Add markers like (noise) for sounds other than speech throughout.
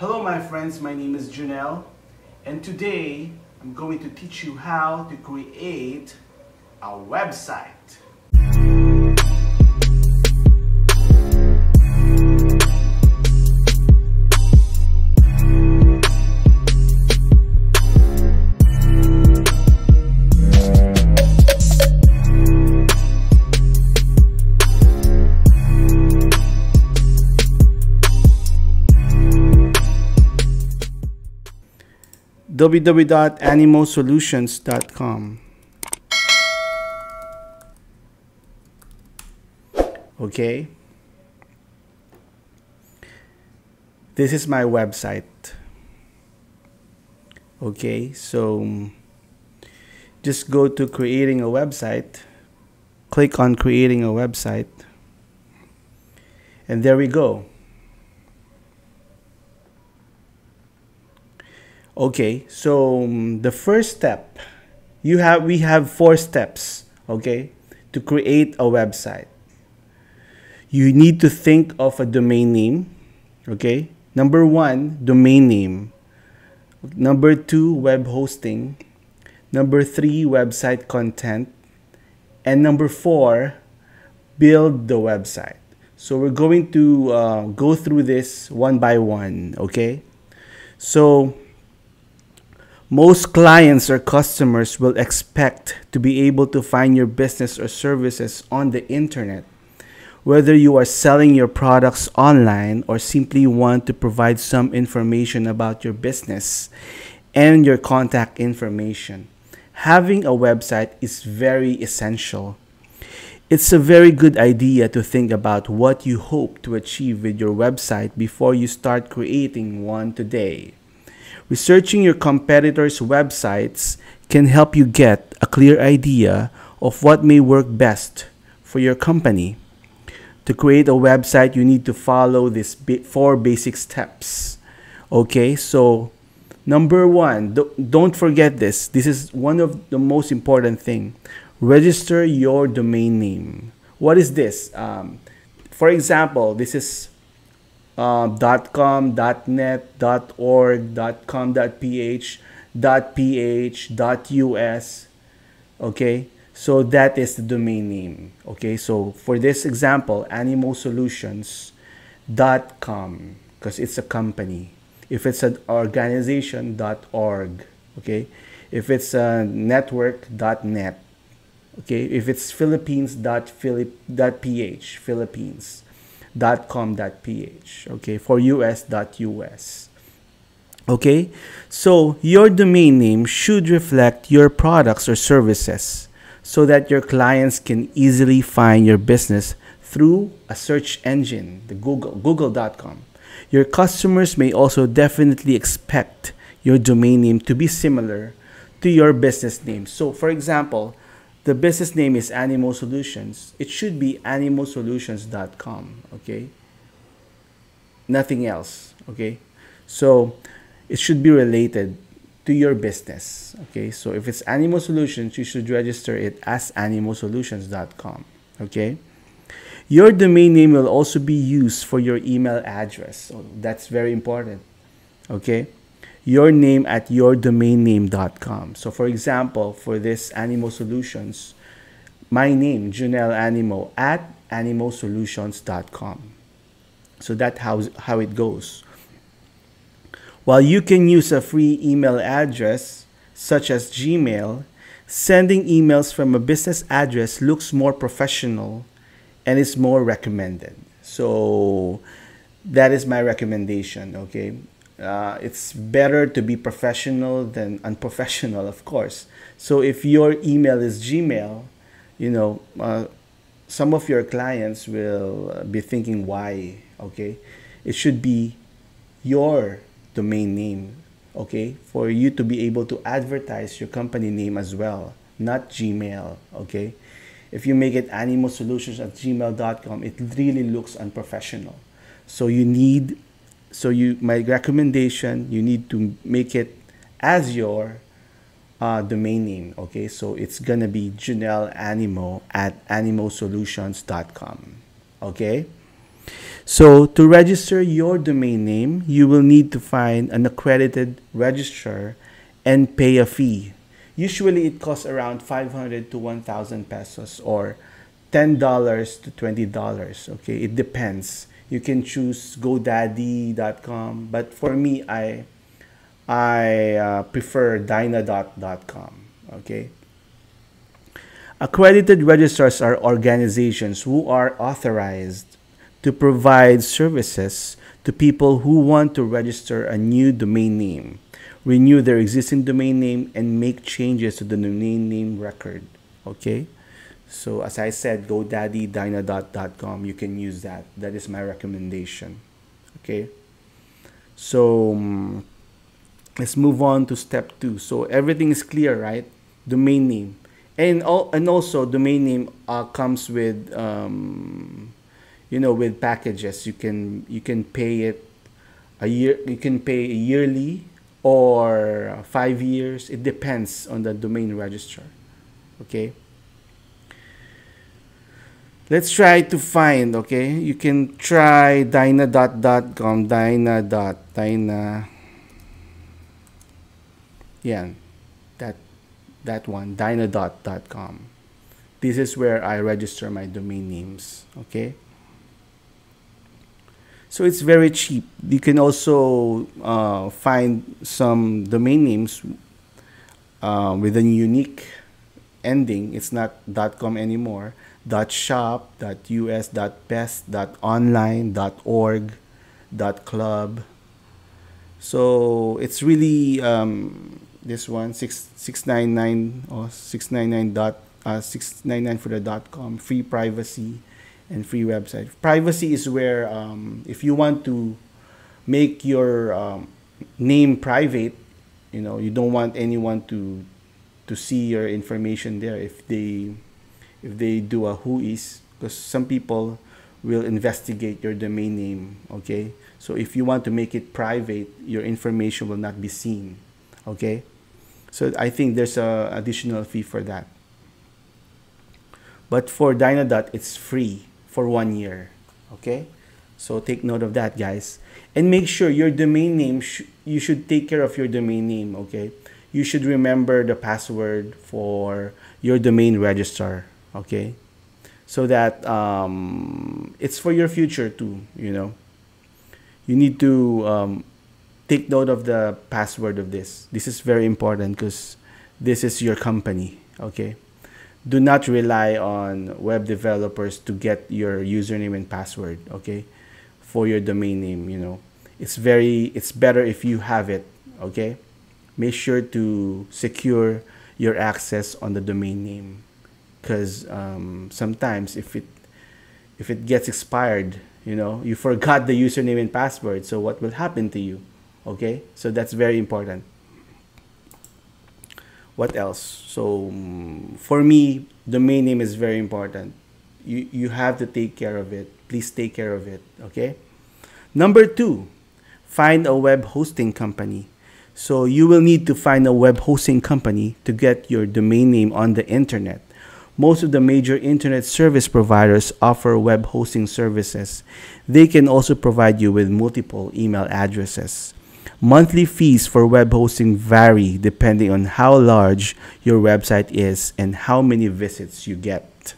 Hello my friends, my name is Junnel and today I'm going to teach you how to create a website. www.animosolutions.com. Okay. This is my website. Okay, so just go to creating a website, click on creating a website, and there we go. Okay so um, the first step you have we have four steps okay to create a website. You need to think of a domain name okay? Number one domain name. Number two web hosting. Number three website content. And number four build the website. So we're going to uh, go through this one by one okay? So most clients or customers will expect to be able to find your business or services on the internet. Whether you are selling your products online or simply want to provide some information about your business and your contact information, having a website is very essential. It's a very good idea to think about what you hope to achieve with your website before you start creating one today. Researching your competitors' websites can help you get a clear idea of what may work best for your company. To create a website, you need to follow these four basic steps. Okay, so number one, don't forget this. This is one of the most important thing. Register your domain name. What is this? Um, for example, this is Uh, .com, dot .net, dot .org, dot .com, dot .ph, dot .ph, dot .us, okay? So that is the domain name, okay? So for this example, animosolutions.com, because it's a company. If it's an organization, dot .org, okay? If it's a network, dot .net, okay? If it's Philippines, dot .ph, Philippines .com.ph okay for us.us okay so your domain name should reflect your products or services so that your clients can easily find your business through a search engine the google google.com your customers may also definitely expect your domain name to be similar to your business name. So for example the business name is Animo Solutions, it should be animosolutions.com, okay? Nothing else, okay? So it should be related to your business, okay? So if it's Animo Solutions, you should register it as animosolutions.com, okay? Your domain name will also be used for your email address. So that's very important, okay? Your name at yourdomainname.com. So for example, for this Animo Solutions, my name, Junnel Animo, at animosolutions.com. So that's how, how it goes. While you can use a free email address, such as Gmail, sending emails from a business address looks more professional and is more recommended. So that is my recommendation, okay? Uh, it's better to be professional than unprofessional, of course. So if your email is Gmail, you know, uh, some of your clients will be thinking, why? Okay, it should be your domain name, okay, for you to be able to advertise your company name as well, not Gmail, okay. If you make it animosolutions at gmail.com, it really looks unprofessional. So you need so you my recommendation you need to make it as your uh, domain name okay so it's gonna be Junnel Animo at animosolutions.com okay So to register your domain name, you will need to find an accredited registrar and pay a fee. Usually it costs around 500 to 1000 pesos or $10 to $20. Okay, it depends. You can choose godaddy.com, but for me I I uh, prefer dynadot.com. Okay. Accredited registrars are organizations who are authorized to provide services to people who want to register a new domain name, renew their existing domain name, and make changes to the domain name record. Okay? So, as I said, GoDaddy, you can use that. That is my recommendation. Okay? So, um, let's move on to step two. So, everything is clear, right? Domain name. And, all, and also, domain name uh, comes with um, you know with packages you can you can pay it a year you can pay yearly or five years it depends on the domain registrar okay let's try to find okay you can try dyna.com dyna dot dyna yeah that that one dyna.com this is where i register my domain names okay so it's very cheap. You can also uh, find some domain names uh, with a unique ending. It's not dot .com anymore. .shop, .us, .best, .online, dot .org, dot .club. So it's really um, this one six six nine nine or six nine nine dot uh, six nine nine for the dot com free privacy and free website. Privacy is where um, if you want to make your um, name private, you know, you don't want anyone to to see your information there if they if they do a WHOIS because some people will investigate your domain name okay so if you want to make it private your information will not be seen okay so i think there's a additional fee for that but for dynadot it's free for one year. Okay? So take note of that, guys. And make sure your domain name, sh you should take care of your domain name, okay? You should remember the password for your domain registrar, okay? So that um, it's for your future too, you know? You need to um, take note of the password of this. This is very important because this is your company, okay? do not rely on web developers to get your username and password okay for your domain name you know it's very it's better if you have it okay make sure to secure your access on the domain name because um, sometimes if it if it gets expired you know you forgot the username and password so what will happen to you okay? So that's very important. What else? So um, for me domain name is very important. You you have to take care of it. Please take care of it okay? Number two find a web hosting company. So you will need to find a web hosting company to get your domain name on the internet most of the major internet service providers offer web hosting services they can also provide you with multiple email addresses Monthly fees for web hosting vary depending on how large your website is and how many visits you get.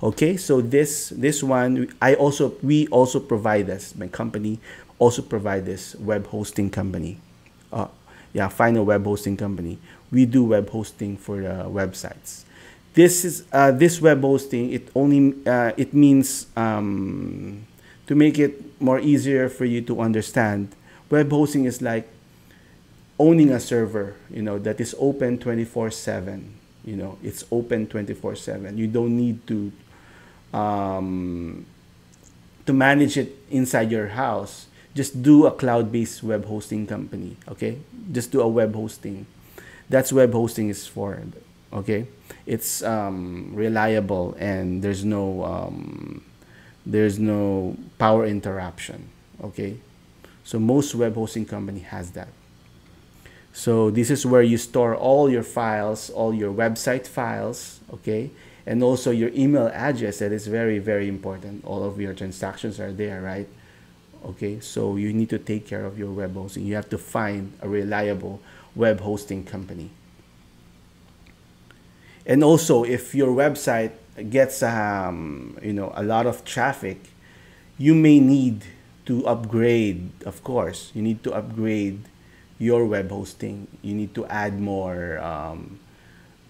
Okay, so this this one I also we also provide this. My company also provide this web hosting company. Uh, yeah, find a web hosting company. We do web hosting for uh, websites. This is uh, this web hosting. It only uh, it means um, to make it more easier for you to understand web hosting is like owning a server, you know, that is open 24/7. You know, it's open 24/7. You don't need to um, to manage it inside your house. Just do a cloud-based web hosting company. Okay, just do a web hosting. That's web hosting is for. Okay, it's um, reliable and there's no um, there's no power interruption. Okay, so most web hosting company has that. So this is where you store all your files, all your website files, okay? and also your email address that is very very important all of your transactions are there right okay so you need to take care of your web hosting you have to find a reliable web hosting company and also if your website gets um, you know a lot of traffic you may need to upgrade of course. You need to upgrade your web hosting. You need to add more um,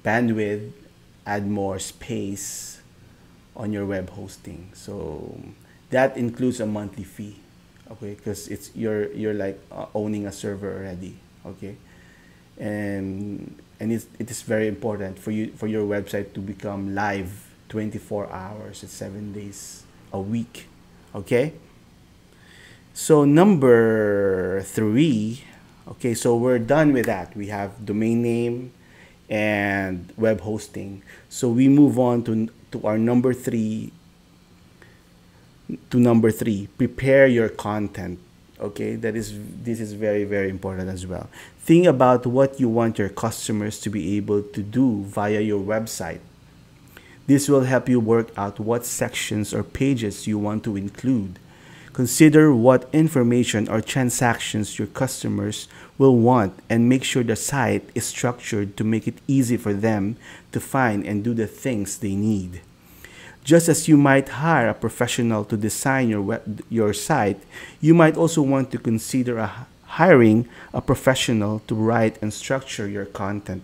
bandwidth add more space on your web hosting. So that includes a monthly fee okay? Because it's you're you're like uh, owning a server already okay? And and it's, it is very important for you for your website to become live 24 hours and 7 days a week okay? So number 3 okay so we're done with that. We have domain name and web hosting. So we move on to to our number 3 to number three prepare your content okay? That is this is very very important as well. Think about what you want your customers to be able to do via your website. This will help you work out what sections or pages you want to include. Consider what information or transactions your customers will want and make sure the site is structured to make it easy for them to find and do the things they need just as you might hire a professional to design your, web, your site, you might also want to consider a, hiring a professional to write and structure your content.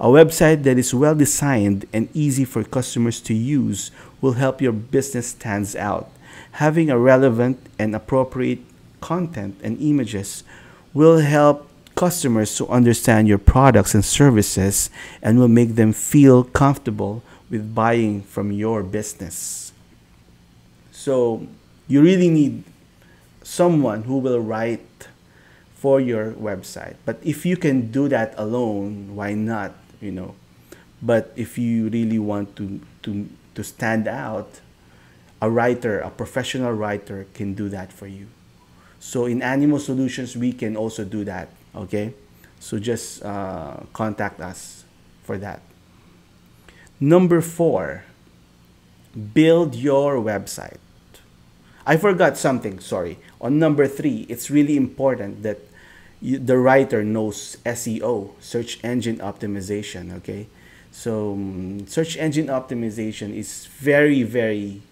A website that is well designed and easy for customers to use will help your business stands out. Having a relevant and appropriate content and images will help customers to understand your products and services and will make them feel comfortable with buying from your business. So you really need someone who will write for your website. But if you can do that alone, why not? You know. But if you really want to to to stand out, a writer, a professional writer can do that for you. So in Animo Solutions, we can also do that. Okay, so just uh, contact us for that. Number four, build your website. I forgot something, sorry. On number three, it's really important that you, the writer knows SEO, search engine optimization, okay? So, um, search engine optimization is very, very,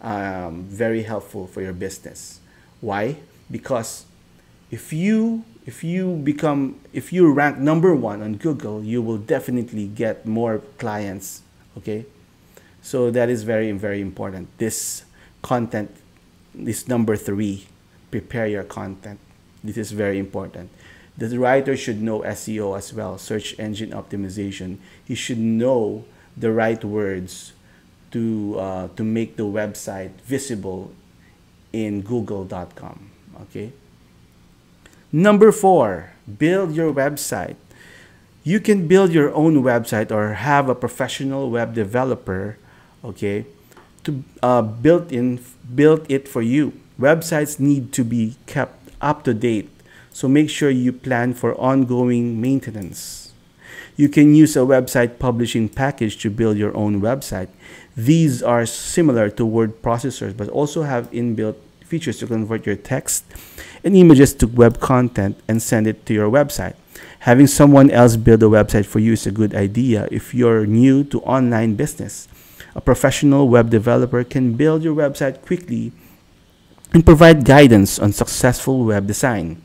um, very helpful for your business. Why? Because if you if you become if you rank number one on Google, you will definitely get more clients okay? So that is very very important. This content this number three prepare your content. This is very important. The writer should know seo as well search engine optimization. He should know the right words to uh, to make the website visible in google.com okay? Number four build your website you can build your own website or have a professional web developer okay to uh, build in build it for you. Websites need to be kept up to date so make sure you plan for ongoing maintenance. You can use a website publishing package to build your own website. These are similar to word processors but also have inbuilt features to convert your text and images to web content and send it to your website Having someone else build a website for you is a good idea if you're new to online business. A professional web developer can build your website quickly and provide guidance on successful web design.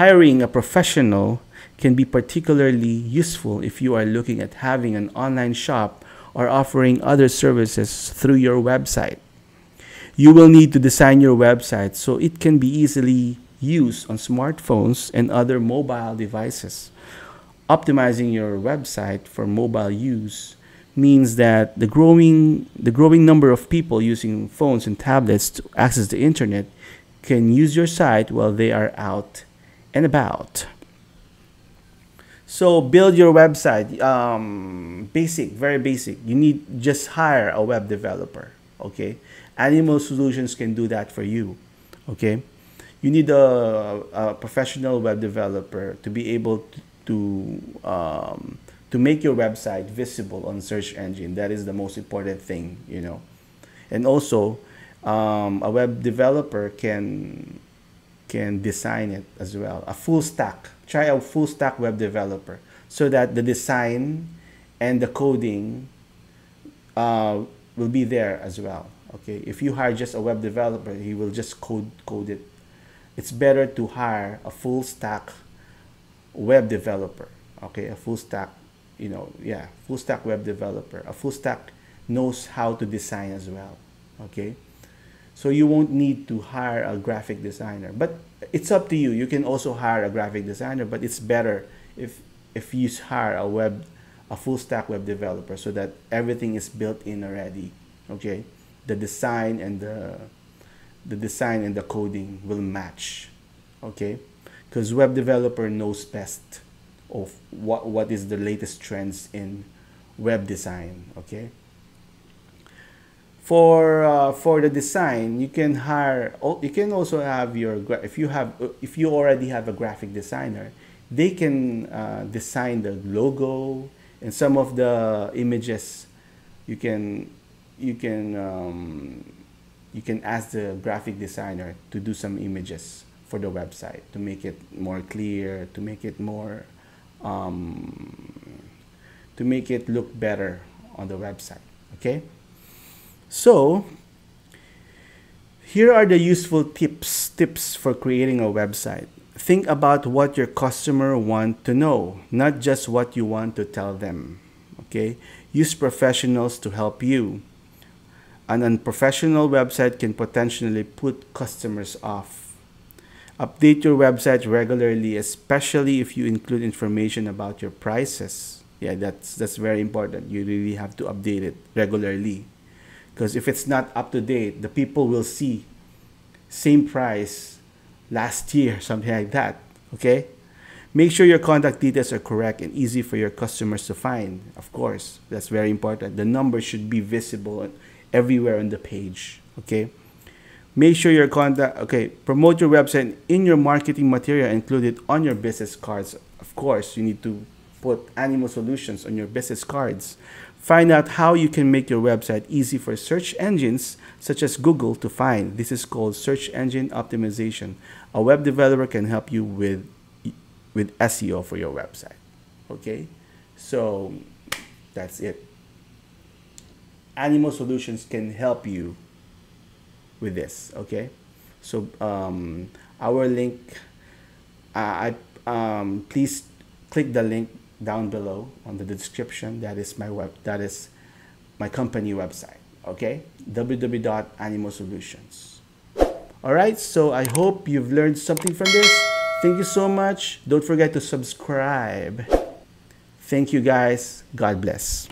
Hiring a professional can be particularly useful if you are looking at having an online shop or offering other services through your website. You will need to design your website so it can be easily used on smartphones and other mobile devices. Optimizing your website for mobile use means that the growing the growing number of people using phones and tablets to access the internet can use your site while they are out and about. So build your website. Um, basic, very basic. You need just hire a web developer. Okay, Animo Solutions can do that for you. Okay, you need a, a professional web developer to be able to to, um, to make your website visible on search engine. That is the most important thing, you know. And also, um, a web developer can can design it as well. A full stack. Try a full stack web developer so that the design and the coding uh, will be there as well. Okay, if you hire just a web developer, he will just code code it. It's better to hire a full stack web developer. Okay, a full stack, you know, yeah, full stack web developer. A full stack knows how to design as well. Okay, so you won't need to hire a graphic designer, but it's up to you. You can also hire a graphic designer, but it's better if if you hire a web a full stack web developer so that everything is built in already okay the design and the the design and the coding will match okay? Because web developer knows best of what what is the latest trends in web design okay? For uh, for the design you can hire you can also have your if you have if you already have a graphic designer they can uh, design the logo and some of the images. You can you can um, you can ask the graphic designer to do some images for the website to make it more clear to make it more um, to make it look better on the website okay? So here are the useful tips tips for creating a website. Think about what your customer want to know not just what you want to tell them okay? Use professionals to help you an unprofessional website can potentially put customers off. Update your website regularly, especially if you include information about your prices. Yeah, that's that's very important. You really have to update it regularly. Because if it's not up to date, the people will see same price last year, (laughs) something like that. Okay? Make sure your contact details are correct and easy for your customers to find. Of course, that's very important. The number should be visible everywhere on the page okay? Make sure your contact okay promote your website in your marketing material include it on your business cards. Of course you need to put Animo Solutions on your business cards. Find out how you can make your website easy for search engines such as google to find. This is called search engine optimization. A web developer can help you with with seo for your website okay? So that's it Animo Solutions can help you with this. Okay, so um, our link, uh, I um, please click the link down below on the description. That is my web. That is my company website. Okay, www.animosolutions. All right, so I hope you've learned something from this. Thank you so much. Don't forget to subscribe. Thank you guys. God bless.